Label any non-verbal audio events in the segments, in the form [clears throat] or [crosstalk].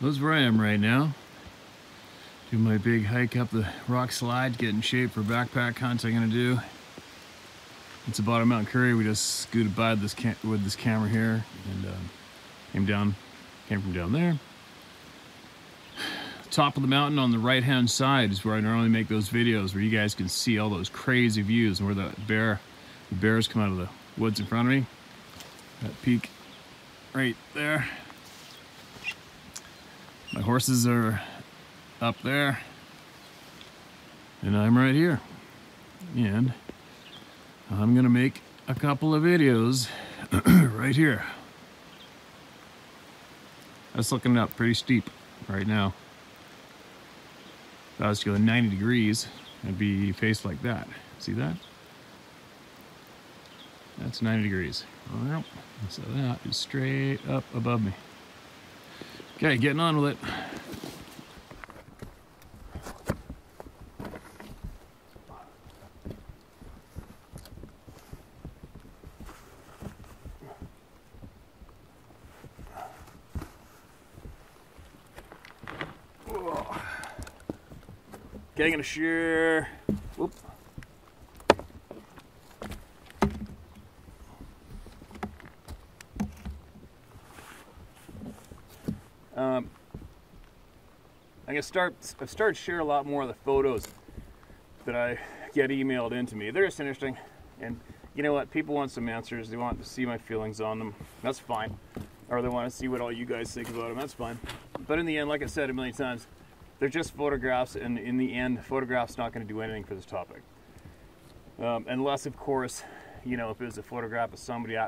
That's where I am right now. Do my big hike up the rock slide, get in shape for backpack hunt I'm gonna do. It's about Mount Currie. We just scooted by this with this camera here and um, came down, came from down there. [sighs] Top of the mountain on the right hand side is where I normally make those videos where you guys can see all those crazy views and where the bear, the bears come out of the woods in front of me. That peak right there. My horses are up there and I'm right here. And I'm gonna make a couple of videos [clears throat] right here. That's looking up pretty steep right now. If I was going 90 degrees, I'd be faced like that. See that? That's 90 degrees. So that is straight up above me. Okay, getting on with it. Okay, gonna share. Whoop. Um, I'm start. I've started sharing a lot more of the photos that I get emailed into me. They're just interesting, and you know what? People want some answers. They want to see my feelings on them. That's fine. Or they want to see what all you guys think about them. That's fine. But in the end, like I said a million times, they're just photographs, and in the end, photograph's not going to do anything for this topic. Um, unless, of course, you know, if it was a photograph of somebody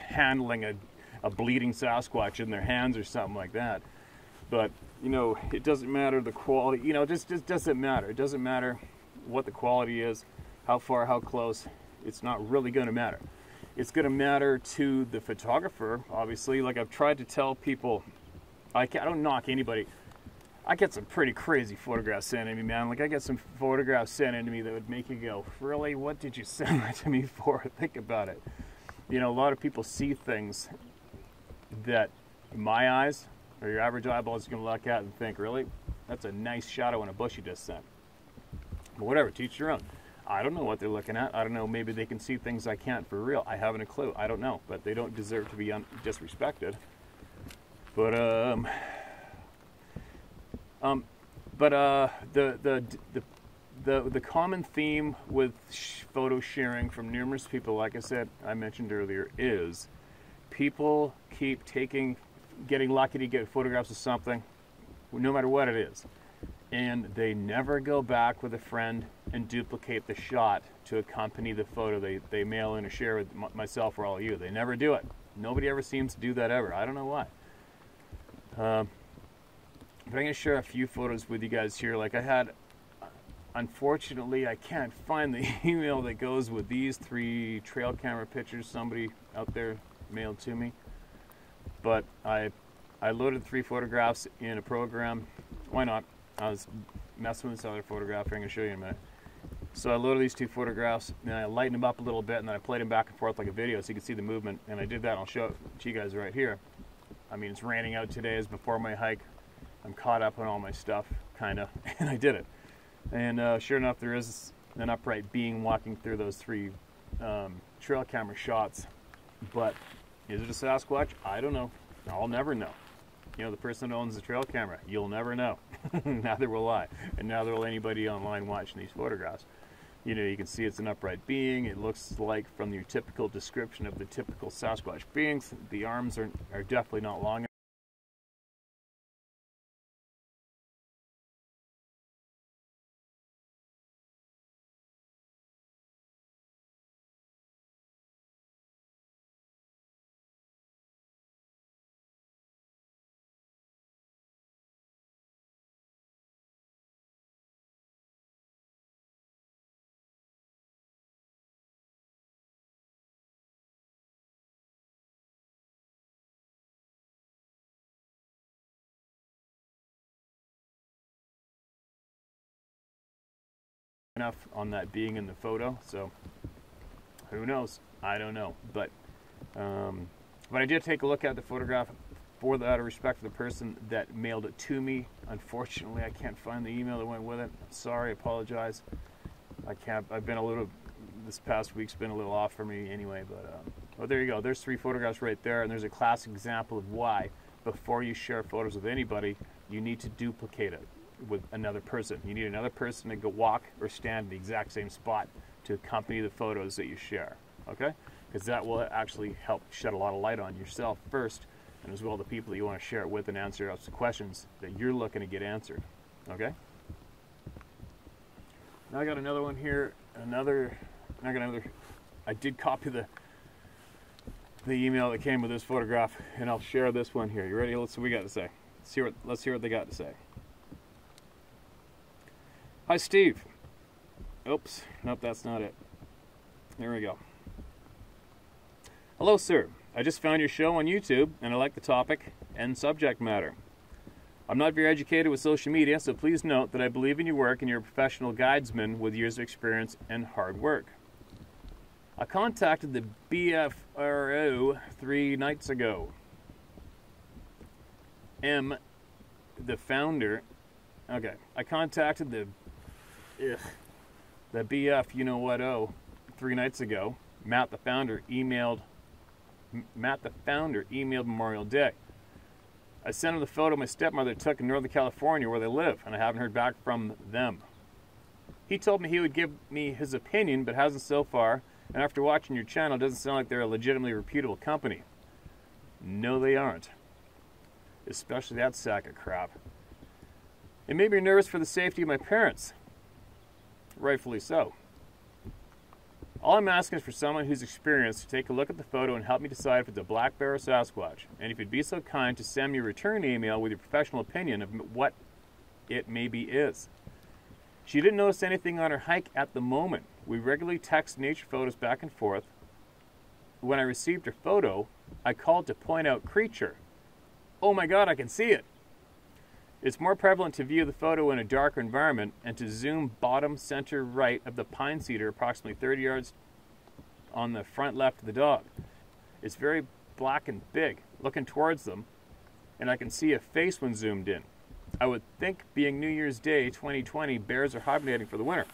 handling a, a bleeding Sasquatch in their hands or something like that. But, you know, it doesn't matter the quality, you know, just, just doesn't matter. It doesn't matter what the quality is, how far, how close. It's not really going to matter. It's going to matter to the photographer, obviously. Like I've tried to tell people, I, I don't knock anybody I get some pretty crazy photographs sent to me, man. Like I get some photographs sent into me that would make you go, "Really? What did you [laughs] send that to me for?" Think about it. You know, a lot of people see things that, my eyes, or your average eyeball is going to look at and think, "Really? That's a nice shadow in a bush you just sent." But whatever, teach your own. I don't know what they're looking at. I don't know. Maybe they can see things I can't for real. I haven't a clue. I don't know. But they don't deserve to be un- disrespected. But um, um, but uh, the, the, the, the, the common theme with sh- photo sharing from numerous people, like I said, I mentioned earlier, is people keep taking, getting lucky to get photographs of something, no matter what it is. And they never go back with a friend and duplicate the shot to accompany the photo they, they mail in or share with myself or all of you. They never do it. Nobody ever seems to do that ever. I don't know why. Um, but I'm going to share a few photos with you guys here. Like I had, unfortunately, I can't find the [laughs] email that goes with these three trail camera pictures somebody out there mailed to me. But I, I loaded three photographs in a program. Why not? I was messing with this other photograph. I'm going to show you in a minute. So I loaded these two photographs, and I lightened them up a little bit, and then I played them back and forth like a video so you can see the movement. And I did that. I'll show it to you guys right here. I mean, it's raining out today. It's before my hike. I'm caught up on all my stuff, kind of, [laughs] and I did it. And uh, sure enough, there is an upright being walking through those three um, trail camera shots. But is it a Sasquatch? I don't know. I'll never know. You know, the person that owns the trail camera, you'll never know. [laughs] neither will I, and neither will anybody online watching these photographs. You know, you can see it's an upright being. It looks like, from your typical description of the typical Sasquatch beings, the arms are, are definitely not long enough on that being in the photo. So who knows? I don't know. But um, but I did take a look at the photograph for the out of respect for the person that mailed it to me. Unfortunately, I can't find the email that went with it. Sorry, apologize. I can't. I've been a little. This past week's been a little off for me anyway, but um, well, there you go. There's three photographs right there, and there's a classic example of why before you share photos with anybody, you need to duplicate it with another person. You need another person to go walk or stand in the exact same spot to accompany the photos that you share. Okay? Because that will actually help shed a lot of light on yourself first, and as well the people that you want to share it with and answer the questions that you're looking to get answered. Okay? Now I got another one here. Another. I got another. I did copy the the email that came with this photograph, and I'll share this one here. You ready? Let's see what we got to say. Let's hear what, let's hear what they got to say. Hi, Steve. Oops. Nope, that's not it. There we go. Hello, sir. I just found your show on YouTube, and I like the topic and subject matter. I'm not very educated with social media, so please note that I believe in your work and you're a professional guidesman with years of experience and hard work. I contacted the BFRO three nights ago. M, the founder, okay, I contacted the, ugh, the BF, you know what, oh, three nights ago. Matt, the founder, emailed, Matt, the founder, emailed Memorial Day. I sent him the photo my stepmother took in Northern California where they live, and I haven't heard back from them. He told me he would give me his opinion, but hasn't so far, and after watching your channel, it doesn't sound like they're a legitimately reputable company. No, they aren't. Especially that sack of crap. It made me nervous for the safety of my parents. Rightfully so. All I'm asking is for someone who's experienced to take a look at the photo and help me decide if it's a black bear or Sasquatch. And if you'd be so kind to send me a return email with your professional opinion of what it maybe is. She didn't notice anything on her hike at the moment. We regularly text nature photos back and forth. When I received her photo, I called to point out creature. Oh my god, I can see it! It's more prevalent to view the photo in a darker environment and to zoom bottom center right of the pine cedar approximately 30 yards on the front left of the dog. It's very black and big, looking towards them, and I can see a face when zoomed in. I would think, being New Year's Day 2020, bears are hibernating for the winter.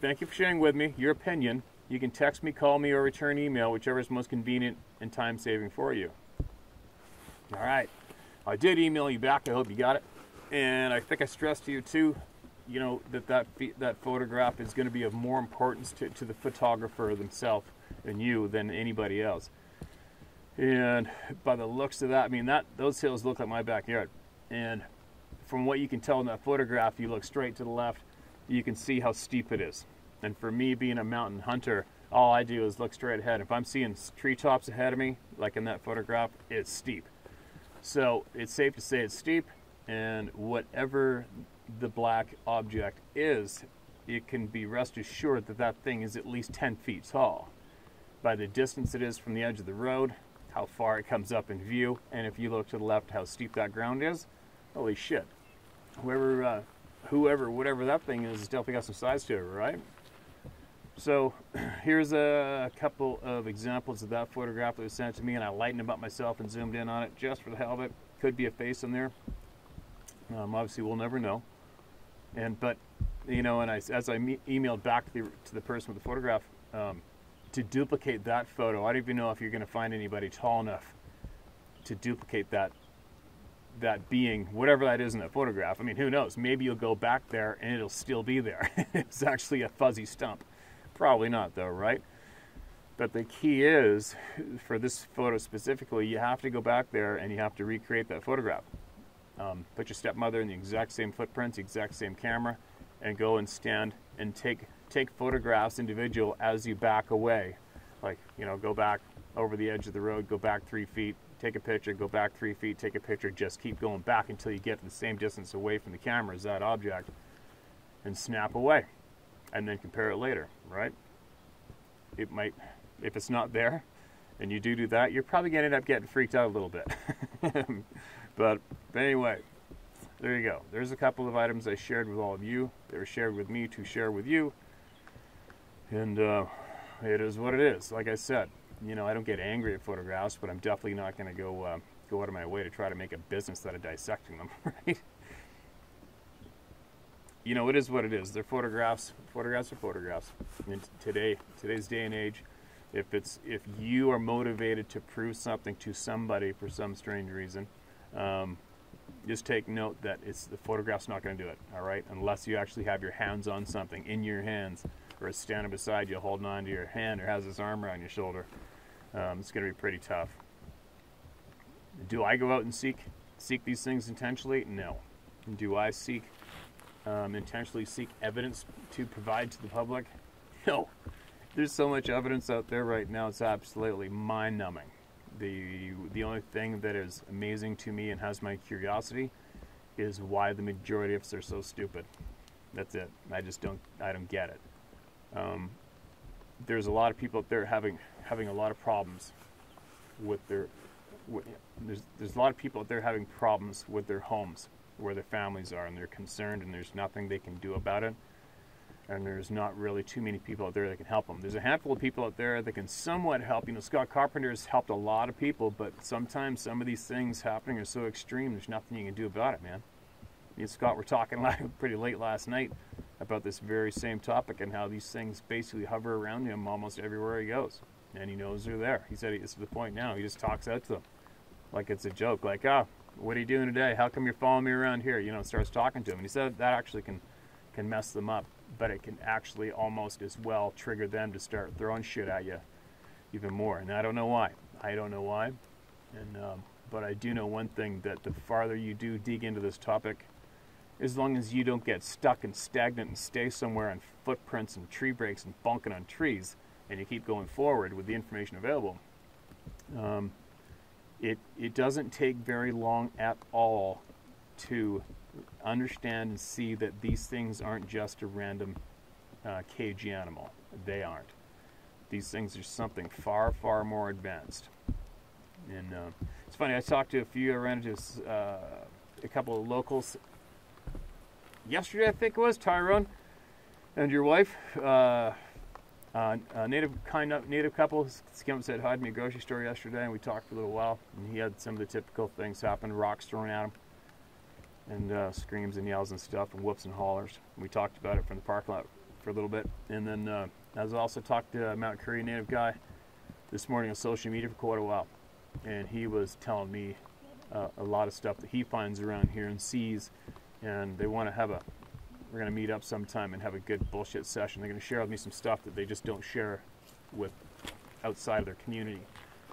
Thank you for sharing with me your opinion. You can text me, call me, or return email, whichever is most convenient and time saving for you. All right. I did email you back. I hope you got it. And I think I stressed to you too, you know, that that, that photograph is going to be of more importance to, to the photographer themselves and you than anybody else. And by the looks of that, I mean that those hills look like my backyard. And from what you can tell in that photograph, you look straight to the left, you can see how steep it is. And for me being a mountain hunter, all I do is look straight ahead. If I'm seeing treetops ahead of me, like in that photograph, it's steep. So it's safe to say it's steep, and whatever the black object is, it can be rest assured that that thing is at least 10 feet tall by the distance it is from the edge of the road, how far it comes up in view, and if you look to the left, how steep that ground is. Holy shit. Whoever, uh, whoever, whatever that thing is, has definitely got some size to it, right? So [clears throat] here's a couple of examples of that photograph that was sent to me, and I lightened up myself and zoomed in on it just for the hell of it. Could be a face in there. Um, obviously, we'll never know. And but you know, and I, as I me- emailed back to the, to the person with the photograph um, to duplicate that photo, I don't even know if you're going to find anybody tall enough to duplicate that that being, whatever that is in that photograph. I mean, who knows? Maybe you'll go back there and it'll still be there. [laughs] it's actually a fuzzy stump. Probably not, though, right? But the key is, for this photo specifically, you have to go back there and you have to recreate that photograph. Um, put your stepmother in the exact same footprints, exact same camera, and go and stand and take take photographs individual as you back away. Like, you know, go back over the edge of the road, go back three feet, take a picture, go back three feet, take a picture, just keep going back until you get the same distance away from the camera as that object, and snap away and then compare it later, right? It might, if it's not there, and you do do that, you're probably going to end up getting freaked out a little bit. [laughs] but, anyway, there you go. There's a couple of items I shared with all of you. They were shared with me to share with you. And uh, it is what it is. Like I said, you know, I don't get angry at photographs, but I'm definitely not going to go uh, go out of my way to try to make a business out of dissecting them, [laughs] right? You know, it is what it is. They're photographs. Photographs are photographs. And today, today's day and age, if it's if you are motivated to prove something to somebody for some strange reason, um, just take note that it's the photograph's not going to do it. All right, unless you actually have your hands on something in your hands, or it's standing beside you holding on to your hand, or has his arm around your shoulder. Um, it's going to be pretty tough. Do I go out and seek seek these things intentionally? No. Do I seek um, intentionally seek evidence to provide to the public? [laughs] No. There's so much evidence out there right now; it's absolutely mind-numbing. The the only thing that is amazing to me and has my curiosity is why the majority of us are so stupid. That's it. I just don't I don't get it. Um, there's a lot of people out there having having a lot of problems with their with, there's there's a lot of people out there having problems with their homes where their families are and they're concerned and there's nothing they can do about it and there's not really too many people out there that can help them. There's a handful of people out there that can somewhat help. You know, Scott Carpenter has helped a lot of people, but sometimes some of these things happening are so extreme, there's nothing you can do about it, man. Me and Scott were talking [laughs] pretty late last night about this very same topic and how these things basically hover around him almost everywhere he goes. And he knows they're there. He said it's to the point now, he just talks out to them like it's a joke, like, oh, what are you doing today? How come you're following me around here? You know, starts talking to him. And he said that actually can, can mess them up but it can actually almost as well trigger them to start throwing shit at you even more. And I don't know why. I don't know why. And um, but I do know one thing that the farther you do dig into this topic, as long as you don't get stuck and stagnant and stay somewhere on footprints and tree breaks and bonking on trees, and you keep going forward with the information available, um, it it doesn't take very long at all to understand and see that these things aren't just a random uh, cagey animal. They aren't. These things are something far, far more advanced. And uh, it's funny, I talked to a few, I ran into uh, a couple of locals yesterday, I think it was, Tyrone and your wife. Uh, a native kind of native couple came and said hi to me at grocery store yesterday, and we talked for a little while. And he had some of the typical things happen: rocks thrown at him, and uh, screams and yells and stuff and whoops and hollers. We talked about it from the parking lot for a little bit. And then uh, I was also talked to a Mount Currie native guy this morning on social media for quite a while. And he was telling me uh, a lot of stuff that he finds around here and sees. And they want to have a, we're going to meet up sometime and have a good bullshit session. They're going to share with me some stuff that they just don't share with outside of their community.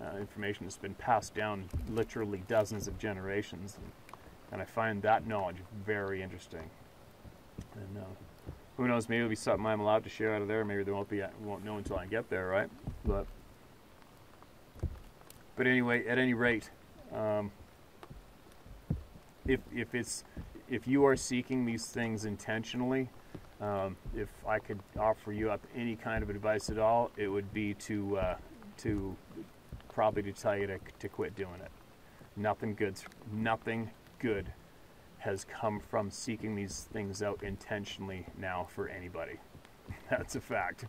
Uh, information that's been passed down literally dozens of generations. And, and I find that knowledge very interesting. And uh, who knows, maybe it'll be something I'm allowed to share out of there. Maybe there won't be. Won't know until I get there, right? But but anyway, at any rate, um, if if it's if you are seeking these things intentionally, um, if I could offer you up any kind of advice at all, it would be to uh, to probably to tell you to, to quit doing it. Nothing good. Nothing good has come from seeking these things out intentionally now for anybody. [laughs] That's a fact.